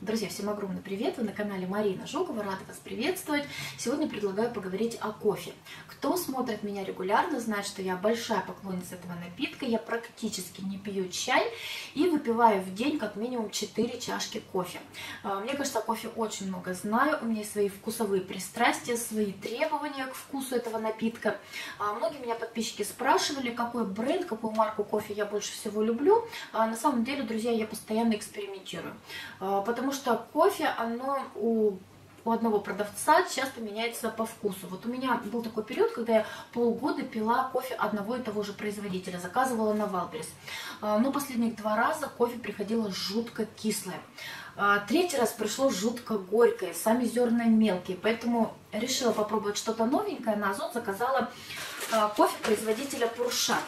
Друзья, всем огромный привет! Вы на канале Марина Жукова, рада вас приветствовать. Сегодня предлагаю поговорить о кофе. Кто смотрит меня регулярно, знает, что я большая поклонница этого напитка. Я практически не пью чай и выпиваю в день как минимум 4 чашки кофе. А, мне кажется, кофе очень много знаю. У меня есть свои вкусовые пристрастия, свои требования к вкусу этого напитка. А, многие меня подписчики спрашивали, какой бренд, какую марку кофе я больше всего люблю. А, на самом деле, друзья, я постоянно экспериментирую. Потому потому что кофе, оно у у одного продавца часто меняется по вкусу. Вот у меня был такой период, когда я полгода пила кофе одного и того же производителя, заказывала на Wildberries. А, но последних два раза кофе приходило жутко кислое. А, третий раз пришло жутко горькое, сами зерна мелкие, поэтому решила попробовать что-то новенькое. На Озон заказала а, кофе производителя Пуршат.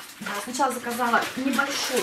Сначала заказала небольшую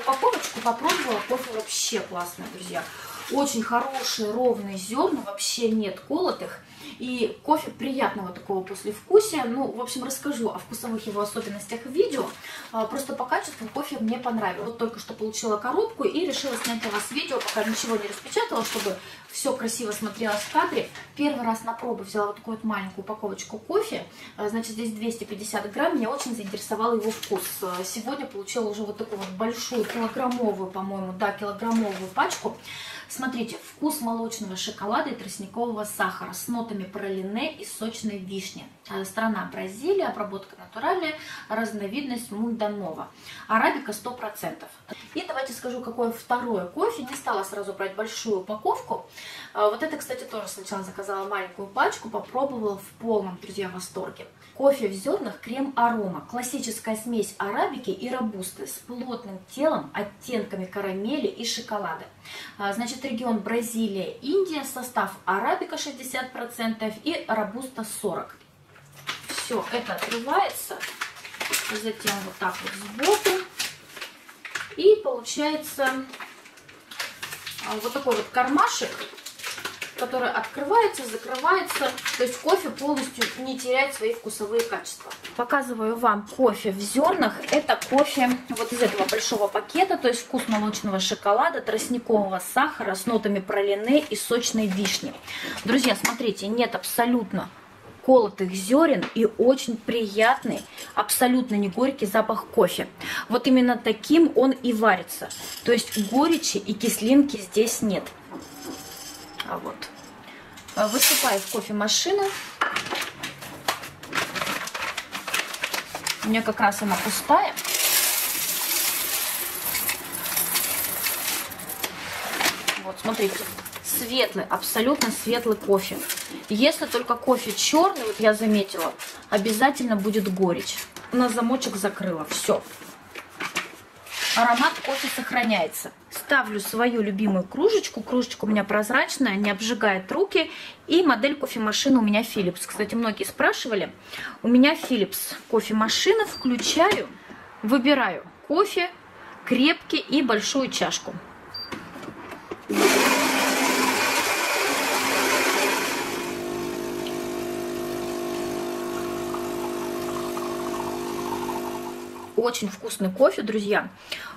упаковочку, попробовала. Кофе вообще классный, друзья. Очень хорошие ровные зерна, вообще нет колотых. И кофе приятного такого послевкусия. Ну, в общем, расскажу о вкусовых его особенностях в видео. А, просто по качеству кофе мне понравилось. Вот только что получила коробку и решила снять для вас видео, пока ничего не распечатала, чтобы все красиво смотрелось в кадре. Первый раз на пробу взяла вот такую вот маленькую упаковочку кофе. А, значит, здесь 250 грамм. Меня очень заинтересовал его вкус. А, сегодня получила уже вот такую вот большую килограммовую, по-моему, да, килограммовую пачку. Смотрите, вкус молочного шоколада и тростникового сахара с нотами пролине и сочной вишни. Э, страна Бразилия, обработка натуральная, разновидность мунданова. Арабика 100%. И давайте скажу, какое второе кофе. Не стала сразу брать большую упаковку. Э, вот это, кстати, тоже сначала заказала маленькую пачку, попробовала в полном, друзья, восторге. Кофе в зернах крем арома. Классическая смесь арабики и робусты с плотным телом, оттенками карамели и шоколада. Э, значит, регион Бразилия, Индия, состав арабика 60% и робуста 40% все это открывается, затем вот так вот сбоку. И получается а, вот такой вот кармашек, который открывается, закрывается, то есть кофе полностью не теряет свои вкусовые качества. Показываю вам кофе в зернах. Это кофе вот из этого большого пакета, то есть вкус молочного шоколада, тростникового сахара с нотами пролине и сочной вишни. Друзья, смотрите, нет абсолютно колотых зерен и очень приятный, абсолютно не горький запах кофе. Вот именно таким он и варится. То есть горечи и кислинки здесь нет. А вот. Высыпаю в кофемашину. У меня как раз она пустая. Вот, смотрите светлый, абсолютно светлый кофе. Если только кофе черный, вот я заметила, обязательно будет горечь. На замочек закрыла, все. Аромат кофе сохраняется. Ставлю свою любимую кружечку. Кружечка у меня прозрачная, не обжигает руки. И модель кофемашины у меня Philips. Кстати, многие спрашивали. У меня Philips кофемашина. Включаю, выбираю кофе, крепкий и большую чашку. Очень вкусный кофе, друзья.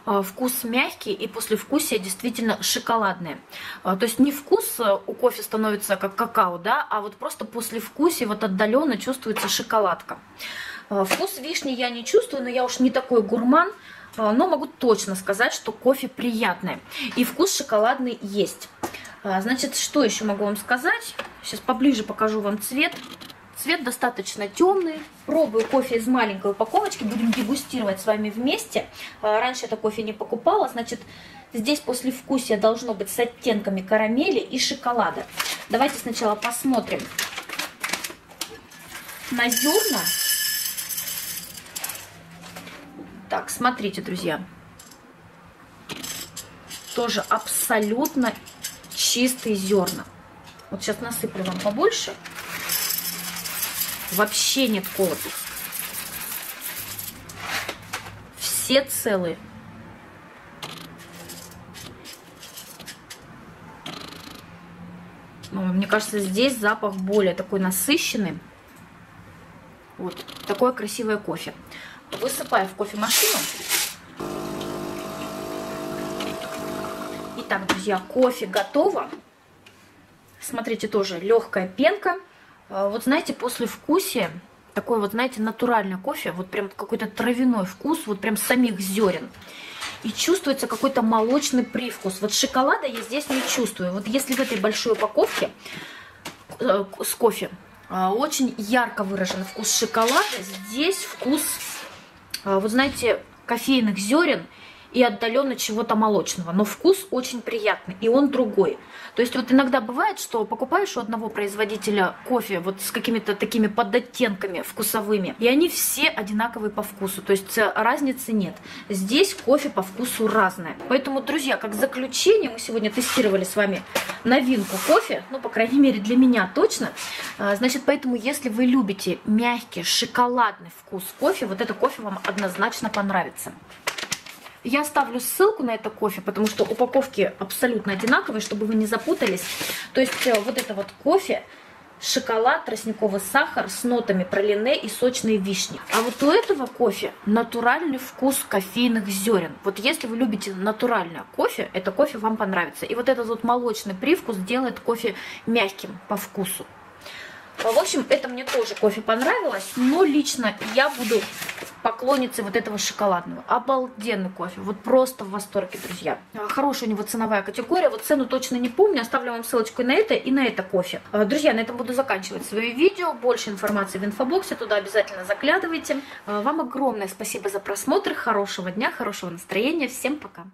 А, вкус мягкий и послевкусие действительно шоколадное. А, то есть не вкус э, у кофе становится как какао, да, а вот просто послевкусие вот отдаленно чувствуется шоколадка. А, вкус вишни я не чувствую, но я уж не такой гурман, но могу точно сказать, что кофе приятный. И вкус шоколадный есть. Значит, что еще могу вам сказать? Сейчас поближе покажу вам цвет. Цвет достаточно темный. Пробую кофе из маленькой упаковочки. Будем дегустировать с вами вместе. А, раньше это кофе не покупала. Значит, здесь после вкусия должно быть с оттенками карамели и шоколада. Давайте сначала посмотрим на зерна. Так, смотрите, друзья. Тоже абсолютно чистые зерна. Вот сейчас насыплю вам побольше. Вообще нет колотых. Все целые. Ну, мне кажется, здесь запах более такой насыщенный. Вот, такое красивое кофе. Высыпаю в кофемашину. Итак, друзья, кофе готово. Смотрите, тоже легкая пенка. А, вот знаете, после вкусия такой вот, знаете, натуральный кофе, вот прям какой-то травяной вкус, вот прям самих зерен. И чувствуется какой-то молочный привкус. Вот шоколада я здесь не чувствую. Вот если в этой большой упаковке э, с кофе э, очень ярко выражен вкус шоколада, здесь вкус, э, вот знаете, кофейных зерен и отдаленно чего-то молочного. Но вкус очень приятный, и он другой. То есть вот иногда бывает, что покупаешь у одного производителя кофе вот с какими-то такими подоттенками вкусовыми, и они все одинаковые по вкусу. То есть э, разницы нет. Здесь кофе по вкусу разное. Поэтому, друзья, как заключение, мы сегодня тестировали с вами новинку кофе, ну, по крайней мере, для меня точно. А, значит, поэтому, если вы любите мягкий, шоколадный вкус кофе, вот это кофе вам однозначно понравится. Я ставлю ссылку на это кофе, потому что упаковки абсолютно одинаковые, чтобы вы не запутались. То есть э, вот это вот кофе, шоколад, тростниковый сахар с нотами пролине и сочной вишни. А вот у этого кофе натуральный вкус кофейных зерен. Вот если вы любите натуральное кофе, это кофе вам понравится. И вот этот вот молочный привкус делает кофе мягким по вкусу. В общем, это мне тоже кофе понравилось, но лично я буду поклонницей вот этого шоколадного. Обалденный кофе, вот просто в восторге, друзья. А, хорошая у него ценовая категория, вот цену точно не помню, оставлю вам ссылочку на это и на это кофе. А, друзья, на этом буду заканчивать свое видео, больше информации в инфобоксе, туда обязательно заглядывайте. А, вам огромное спасибо за просмотр, хорошего дня, хорошего настроения, всем пока.